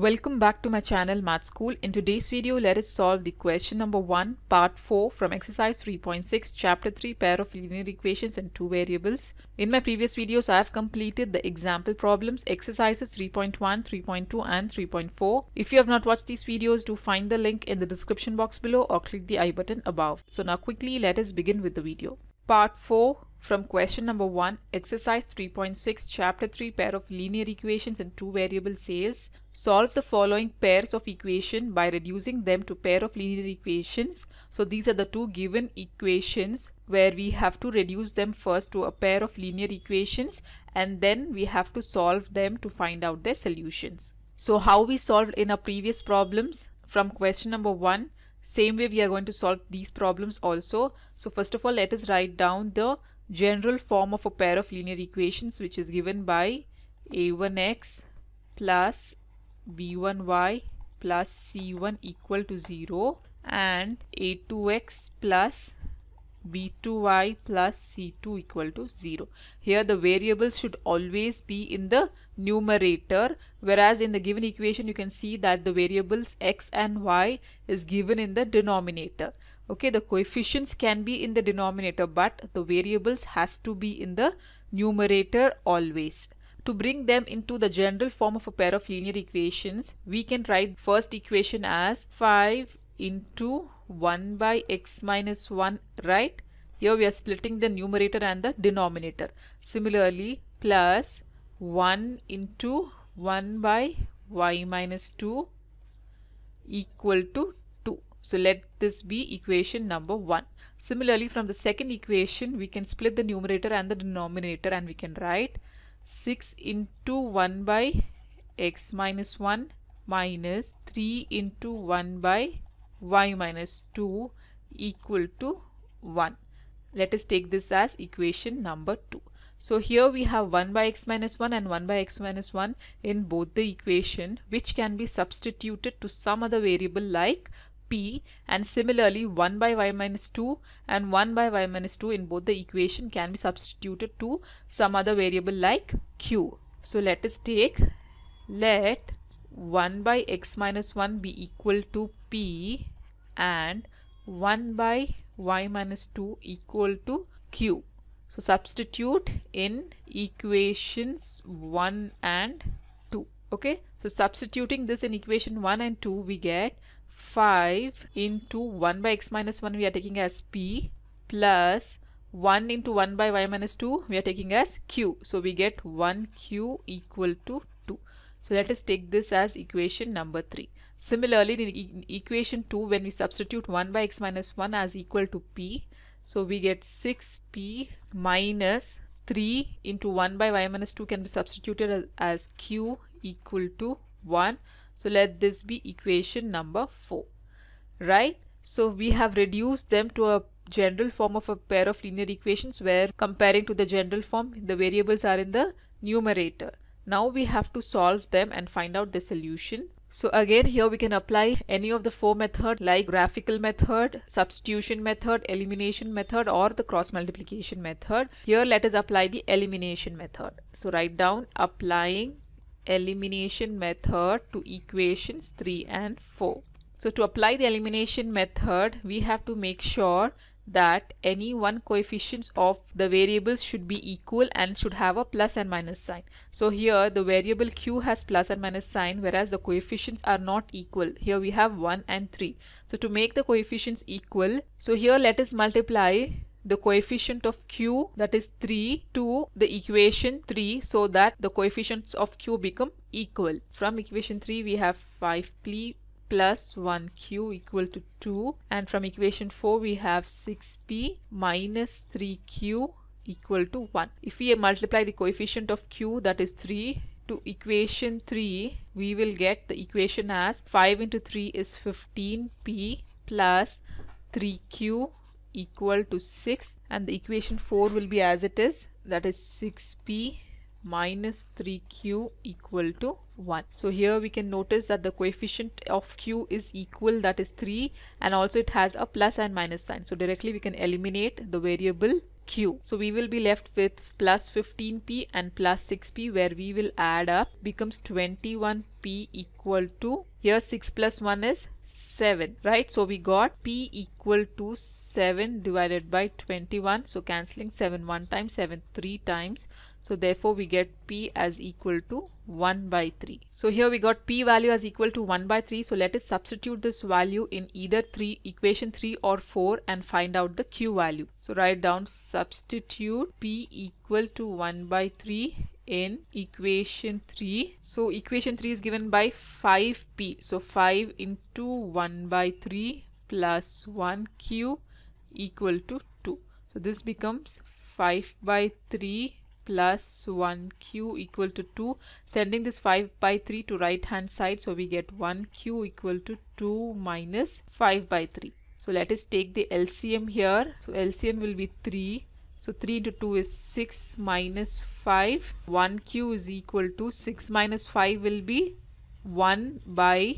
Welcome back to my channel Math School. In today's video, let us solve the question number 1, part 4 from exercise 3.6, chapter 3, pair of linear equations and two variables. In my previous videos, I have completed the example problems, exercises 3.1, 3.2 and 3.4. If you have not watched these videos, do find the link in the description box below or click the I button above. So now quickly, let us begin with the video. Part 4 from question number 1, exercise 3.6, chapter 3, pair of linear equations and two variable says, solve the following pairs of equation by reducing them to pair of linear equations. So these are the two given equations where we have to reduce them first to a pair of linear equations and then we have to solve them to find out their solutions. So how we solved in our previous problems from question number 1, same way we are going to solve these problems also. So first of all, let us write down the general form of a pair of linear equations which is given by a1x plus b1y plus c1 equal to 0 and a2x plus b2y plus c2 equal to 0. Here the variables should always be in the numerator whereas in the given equation you can see that the variables x and y is given in the denominator okay the coefficients can be in the denominator but the variables has to be in the numerator always to bring them into the general form of a pair of linear equations we can write first equation as 5 into 1 by x minus 1 right here we are splitting the numerator and the denominator similarly plus 1 into 1 by y minus 2 equal to 2. so let this be equation number 1. Similarly, from the second equation, we can split the numerator and the denominator and we can write 6 into 1 by x minus 1 minus 3 into 1 by y minus 2 equal to 1. Let us take this as equation number 2. So here we have 1 by x minus 1 and 1 by x minus 1 in both the equation which can be substituted to some other variable like p and similarly 1 by y minus 2 and 1 by y minus 2 in both the equation can be substituted to some other variable like q. So let us take let 1 by x minus 1 be equal to p and 1 by y minus 2 equal to q. So substitute in equations 1 and 2. Okay. So substituting this in equation 1 and 2 we get 5 into 1 by x minus 1 we are taking as p plus 1 into 1 by y minus 2 we are taking as q. So we get 1q equal to 2. So let us take this as equation number 3. Similarly in equation 2 when we substitute 1 by x minus 1 as equal to p so we get 6p minus 3 into 1 by y minus 2 can be substituted as, as q equal to 1 so let this be equation number 4. Right? So we have reduced them to a general form of a pair of linear equations where comparing to the general form the variables are in the numerator. Now we have to solve them and find out the solution. So again here we can apply any of the four methods like graphical method, substitution method, elimination method or the cross multiplication method. Here let us apply the elimination method. So write down applying elimination method to equations 3 and 4. So to apply the elimination method, we have to make sure that any one coefficients of the variables should be equal and should have a plus and minus sign. So here the variable q has plus and minus sign whereas the coefficients are not equal. Here we have 1 and 3. So to make the coefficients equal, so here let us multiply the coefficient of q that is 3 to the equation 3 so that the coefficients of q become equal. From equation 3 we have 5p plus 1q equal to 2 and from equation 4 we have 6p minus 3q equal to 1. If we multiply the coefficient of q that is 3 to equation 3 we will get the equation as 5 into 3 is 15p plus 3q equal to 6 and the equation 4 will be as it is that is 6p minus 3q equal to 1. So here we can notice that the coefficient of q is equal that is 3 and also it has a plus and minus sign. So directly we can eliminate the variable q. So we will be left with plus 15p and plus 6p where we will add up becomes 21p equal to here 6 plus 1 is 7 right so we got p equal to 7 divided by 21 so cancelling 7 one times 7 three times so therefore we get p as equal to 1 by 3. So here we got p value as equal to 1 by 3. So let us substitute this value in either 3 equation 3 or 4 and find out the q value. So write down substitute p equal to 1 by 3 in equation 3. So equation 3 is given by 5p. So 5 into 1 by 3 plus 1q equal to 2. So this becomes 5 by 3 plus 1q equal to 2 sending this 5 by 3 to right hand side so we get 1q equal to 2 minus 5 by 3 so let us take the LCM here. So LCM will be 3 so 3 into 2 is 6 minus 5 1q is equal to 6 minus 5 will be 1 by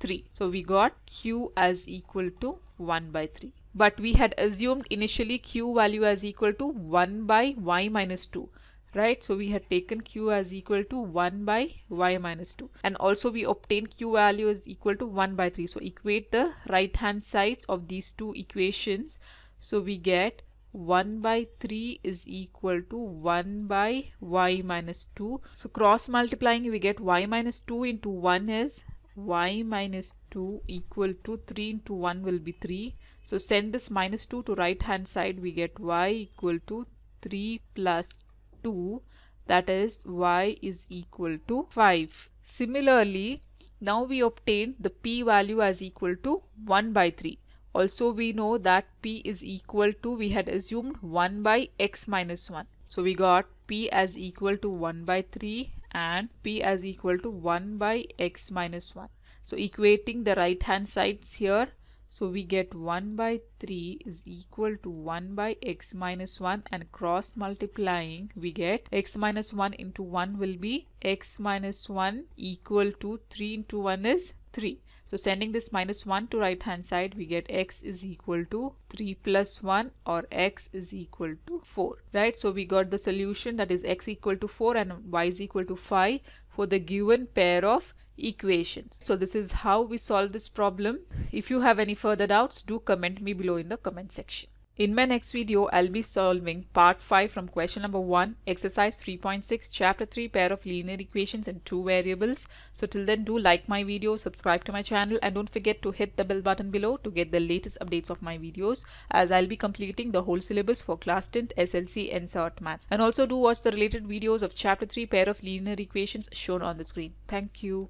3 so we got q as equal to 1 by 3 but we had assumed initially q value as equal to 1 by y minus 2 right? So we had taken q as equal to 1 by y minus 2 and also we obtained q value is equal to 1 by 3 so equate the right hand sides of these two equations. So we get 1 by 3 is equal to 1 by y minus 2 so cross multiplying we get y minus 2 into 1 is y minus 2 equal to 3 into 1 will be 3 so send this minus 2 to right hand side we get y equal to 3 plus 2 that is y is equal to 5. Similarly, now we obtain the p value as equal to 1 by 3. Also we know that p is equal to we had assumed 1 by x minus 1. So we got p as equal to 1 by 3 and p as equal to 1 by x minus 1. So equating the right hand sides here so we get 1 by 3 is equal to 1 by x minus 1 and cross multiplying we get x minus 1 into 1 will be x minus 1 equal to 3 into 1 is 3. So sending this minus 1 to right hand side we get x is equal to 3 plus 1 or x is equal to 4 right. So we got the solution that is x equal to 4 and y is equal to 5 for the given pair of equations. So this is how we solve this problem. If you have any further doubts, do comment me below in the comment section. In my next video, I'll be solving part 5 from question number 1, exercise 3.6, chapter 3, pair of linear equations and two variables. So till then, do like my video, subscribe to my channel and don't forget to hit the bell button below to get the latest updates of my videos as I'll be completing the whole syllabus for class 10th SSLC and NCERT Math. And also do watch the related videos of chapter 3, pair of linear equations shown on the screen. Thank you.